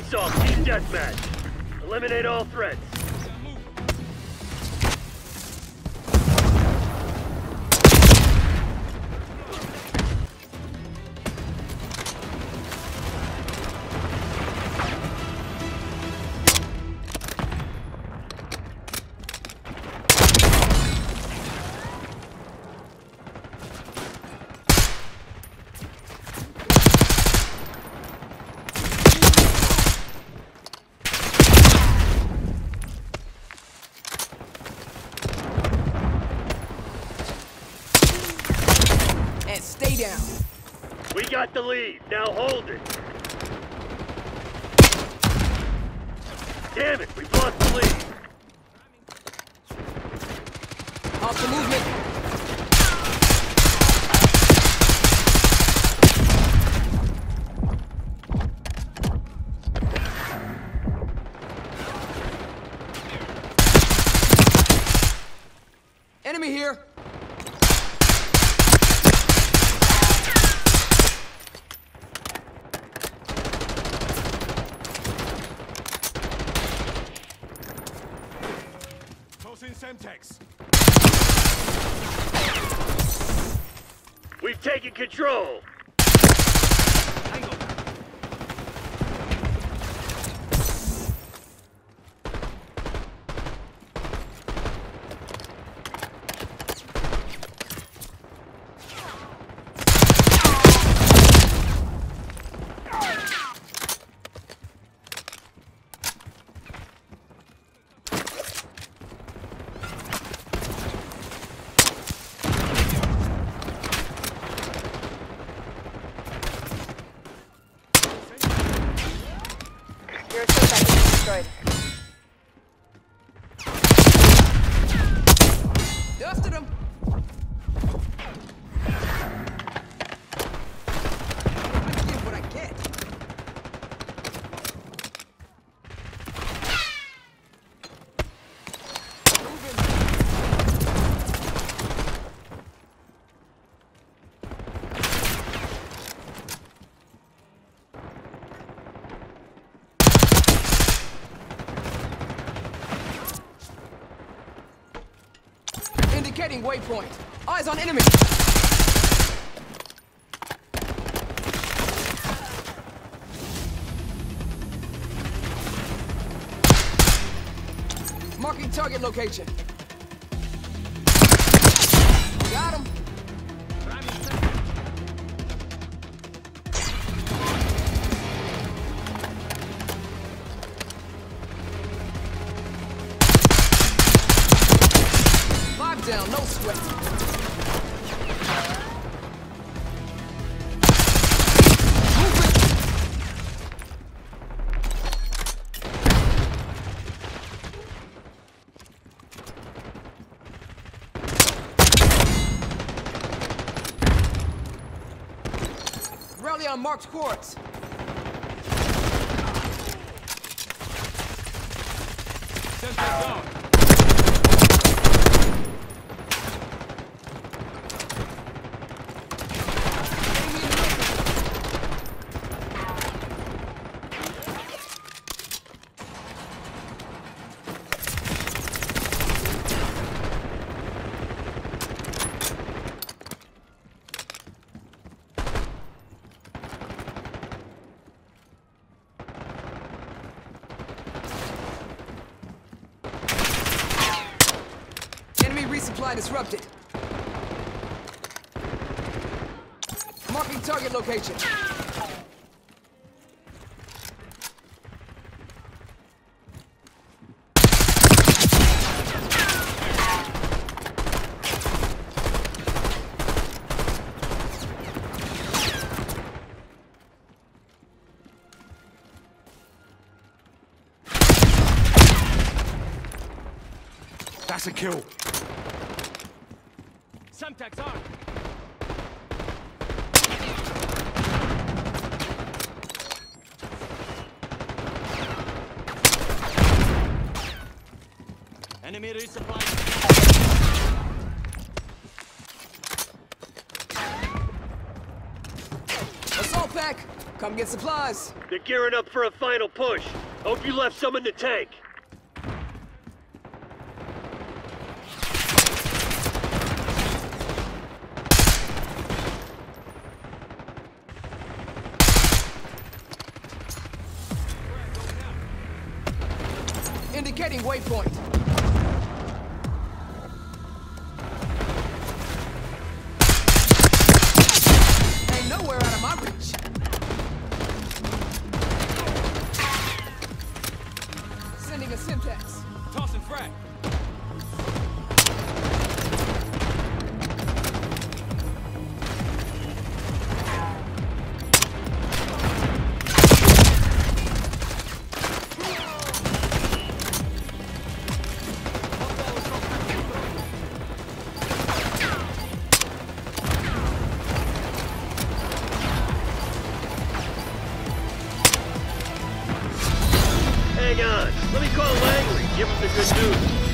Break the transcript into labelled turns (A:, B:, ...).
A: Face-off, team deathmatch. Eliminate all threats. Got the lead. Now hold it. Damn it, we've lost the lead.
B: Hostile movement. Enemy here.
C: Tossing Semtex.
A: We've taken control.
D: Destroyed.
B: Indicating waypoint. Eyes on enemy. Marking target location. No sweat. Rally on marked coords.
C: Semtex down.
B: Enemy in the mission. Resupply disrupted. Marking target location.
C: That's a kill.
A: Semtex on. Enemy resupply.
B: Assault pack. Come get supplies.
A: They're gearing up for a final push. Hope you left some in the tank.
B: Indicating waypoint.
A: The good news.